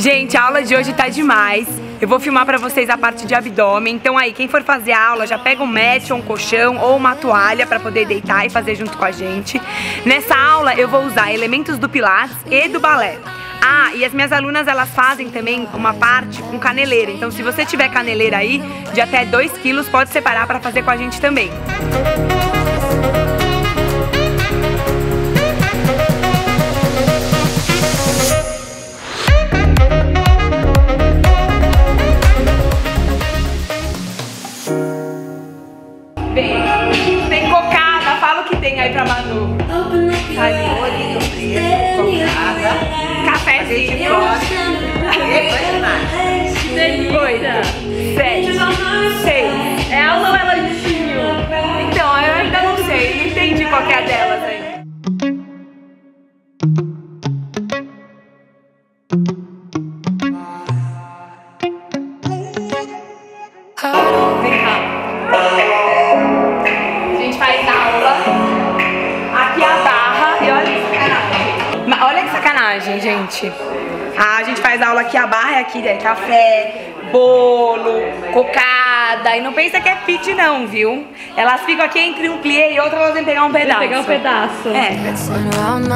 Gente, a aula de hoje tá demais. Eu vou filmar pra vocês a parte de abdômen. Então aí, quem for fazer a aula, já pega um mat, ou um colchão ou uma toalha pra poder deitar e fazer junto com a gente. Nessa aula eu vou usar elementos do Pilates e do balé. Ah, e as minhas alunas elas fazem também uma parte com caneleira. Então se você tiver caneleira aí de até 2 quilos, pode separar pra fazer com a gente também. Vem, Oito, sete, seis. Aqui é café, bolo, cocada. E não pensa que é fit não, viu? Elas ficam aqui entre um plié e outro, elas vêm pegar um pedaço. pegar um pedaço. É. Run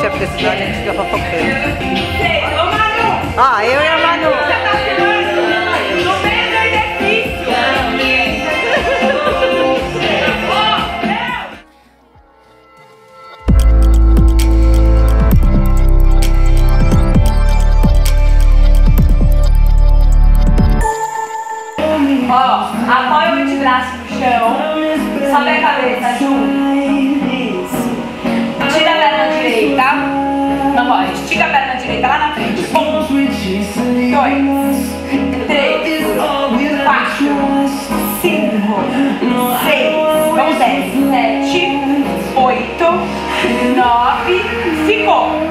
ela não deixa, porque senão a gente fica fofocando. Ah, eu Estica a perna direita lá na frente. Um, dois, três, quatro, cinco, seis, vamos dez, sete, oito, nove, ficou.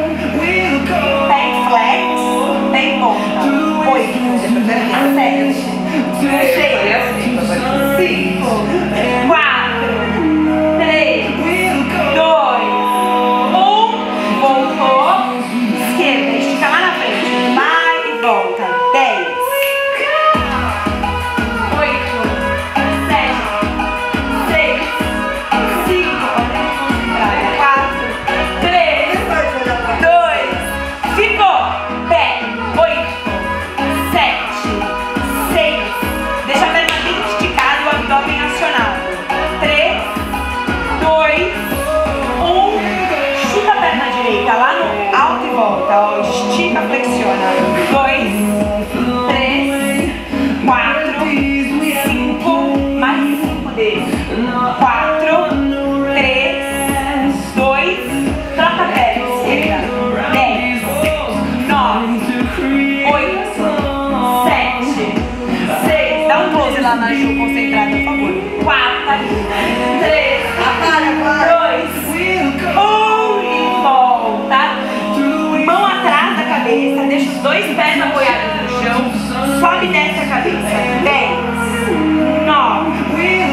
cabeça, deixa os dois pés apoiados no chão, sobe e desce a cabeça. 10, 9,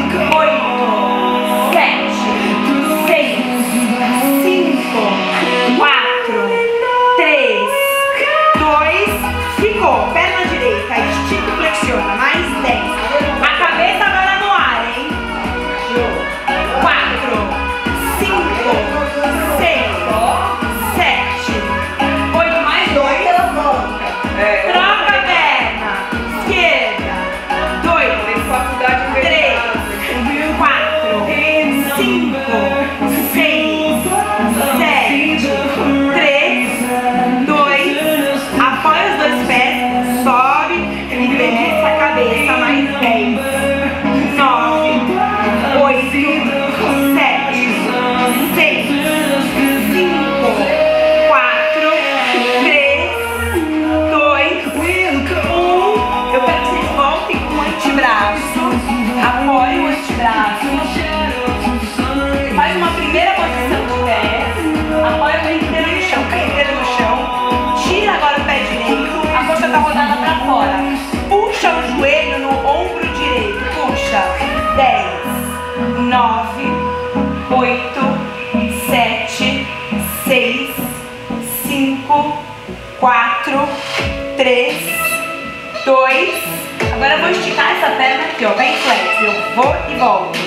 essa perna aqui, ó, bem flex. Eu vou e volto.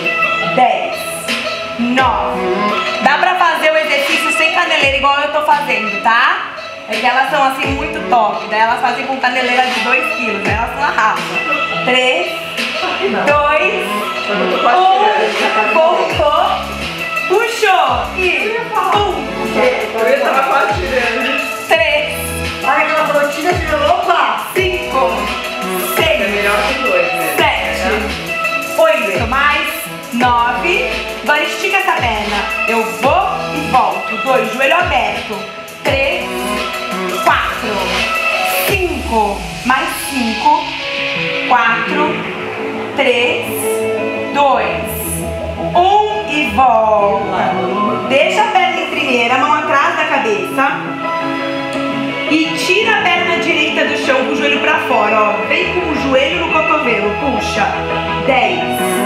10, 9. Dá pra fazer o exercício sem caneleira igual eu tô fazendo, tá? É que elas são assim muito top. Daí elas fazem com caneleira de 2 quilos. Daí elas são arrasam. 3, 2, 1. Voltou. Puxou. E 1, Eu tava quase tirando. 3, Ai, aquela brotinha tirou, opa! 5, sete, oito, mais nove. Agora estica essa perna. Eu vou e volto. Dois, joelho aberto. Três, quatro, cinco, mais cinco, quatro, três, dois, um e volta. Deixa a perna em primeira, mão atrás da cabeça. E tira a perna direita do chão com o joelho pra fora, ó. Vem com o joelho no cotovelo, puxa. 10,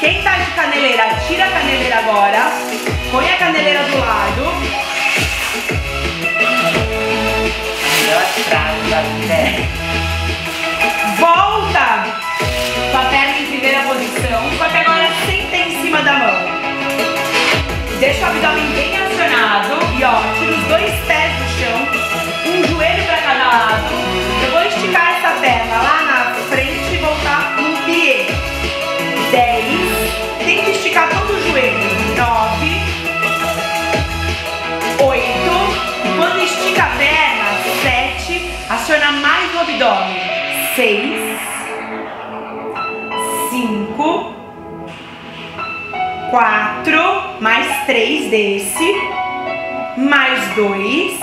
quem tá de caneleira, tira a caneleira agora. Põe a caneleira do lado. Volta com a perna em primeira posição. Só que agora senta em cima da mão. Deixa o abdômen bem acionado. E ó, tira os dois pés do chão. Um joelho para cada lado. Eu vou esticar essa perna lá na Tenta esticar todo o joelho. 9. 8. E quando estica a perna, 7. Aciona mais o abdômen. 6. 5. 4. Mais 3 desse. Mais 2.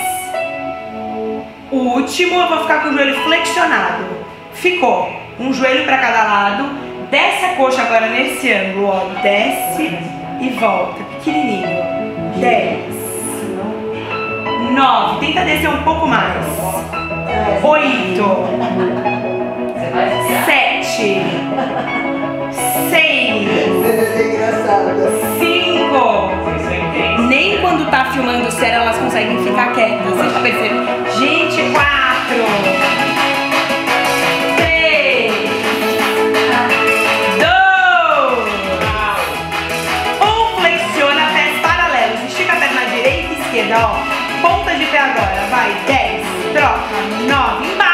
Último, eu vou ficar com o joelho flexionado. Ficou. Um joelho para cada lado. Desce a coxa agora nesse ângulo, ó. Desce e volta. Pequenininho. 10. 9. Tenta descer um pouco mais. 8. Você vai ficar. 7. 6. É engraçado. 5. Nem quando tá filmando sério elas conseguem ficar quietas. Vocês percebem? Gente, 4. Ponta de pé agora. Vai. 10. Troca. 9. Embaixo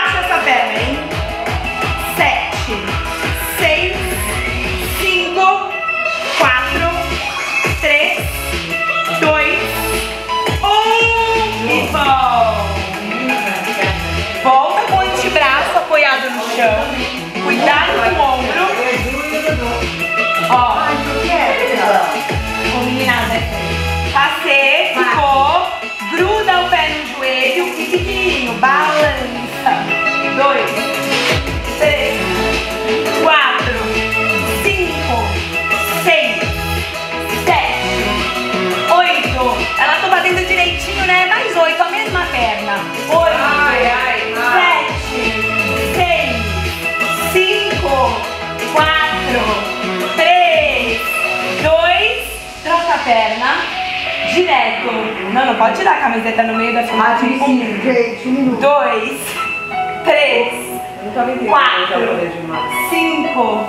perna. Direto. Não, não pode tirar a camiseta no meio da filmagem. Um, dois, três. Quatro. cinco,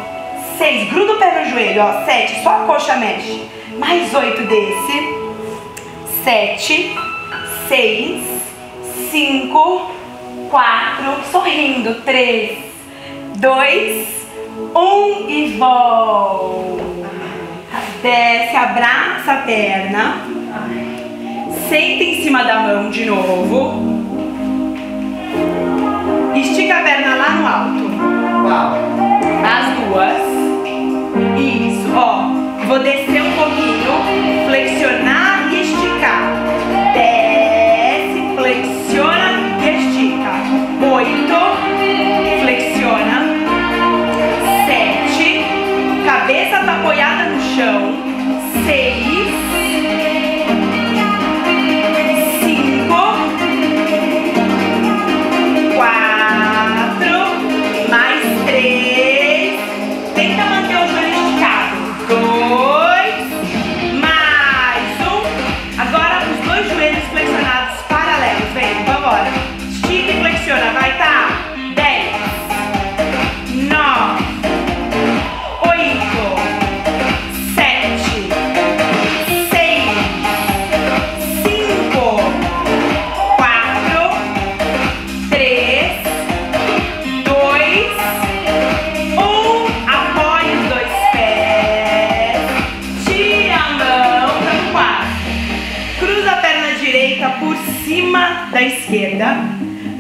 seis. Gruda o pé no joelho, ó. Sete. Só a coxa mexe. Mais oito desse. Sete, seis, cinco, quatro. Sorrindo. Três, dois, Um e volta. Desce, abraça a perna. Senta em cima da mão de novo. Estica a perna lá no alto. As duas. Isso, ó. Vou descer um pouquinho, flexionar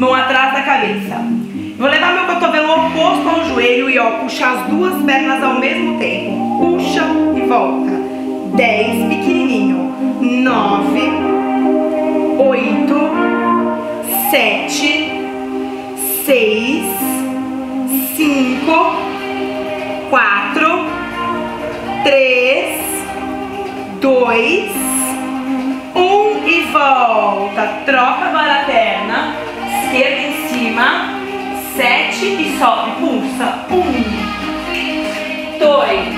mão atrás da cabeça. Vou levar meu cotovelo oposto ao joelho e ó, puxar as duas pernas ao mesmo tempo. Puxa e volta. Dez, pequenininho. Nove, oito, sete, seis, cinco, quatro, três, dois, um e volta. Troca agora a perna. Esquerda em cima. Sete e sobe. Pulsa. Um, dois,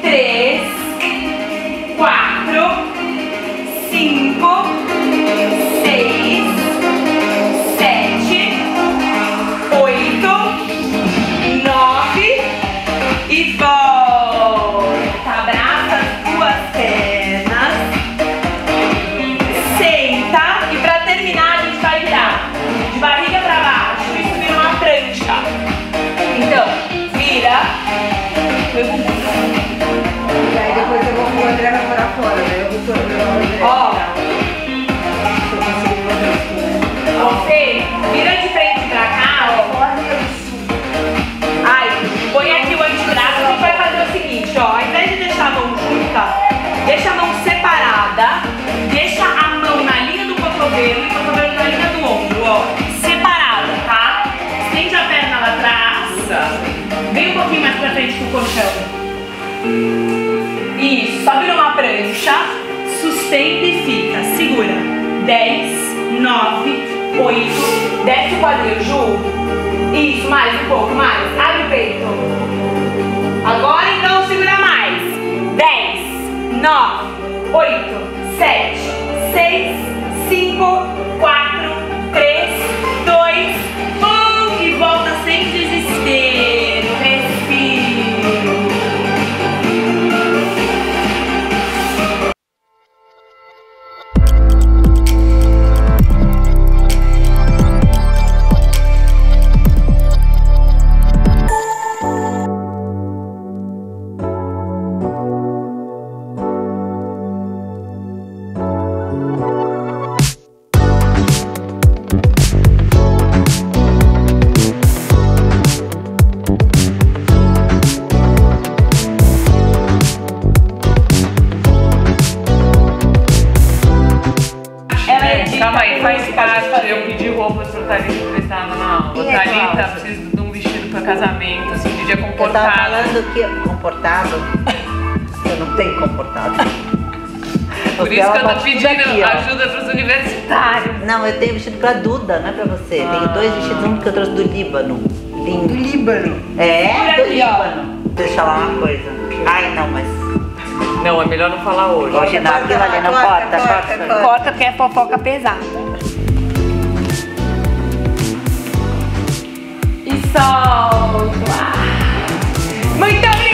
três, quatro, cinco, seis, sobe numa prancha, sustenta e fica. Segura. 10, 9, 8. Desce o quadril, Ju. Isso, mais um pouco, mais. Abre o peito. Agora então segura mais. 10, 9, 8, 7, 6, Tenho comportado. Por Porque isso que eu tô pedindo aqui, ó. ajuda pros universitários. Não, eu tenho vestido pra Duda, não é pra você. Tenho dois vestidos, um que eu trouxe do Líbano. Lindo. Líbano. É, do. Líbano. Deixa eu falar uma coisa. Ai, não, mas Não, é melhor não falar hoje. hoje não, aquilo ali não corta, corta. Corta porque é fofoca pesada. E solta. Muito obrigada,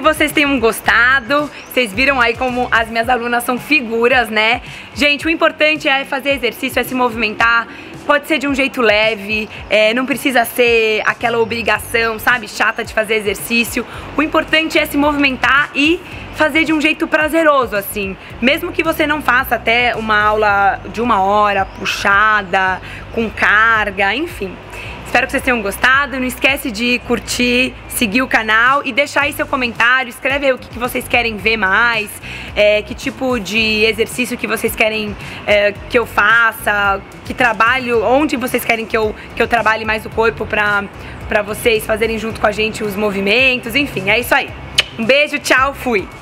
que vocês tenham gostado. Vocês viram aí como as minhas alunas são figuras, né? Gente, o importante é fazer exercício, é se movimentar. pode ser de um jeito leve, é, não precisa ser aquela obrigação, sabe, chata de fazer exercício. O importante é se movimentar e fazer de um jeito prazeroso, assim. Mesmo que você não faça até uma aula de uma hora, puxada, com carga, enfim. Espero que vocês tenham gostado. Não esquece de curtir, seguir o canal e deixar aí seu comentário. Escreve aí o que, vocês querem ver mais, é, que tipo de exercício que vocês querem é, que eu faça, que trabalho, onde vocês querem que eu, que eu trabalhe mais o corpo pra, pra vocês fazerem junto com a gente os movimentos. Enfim, é isso aí. Um beijo, tchau, fui!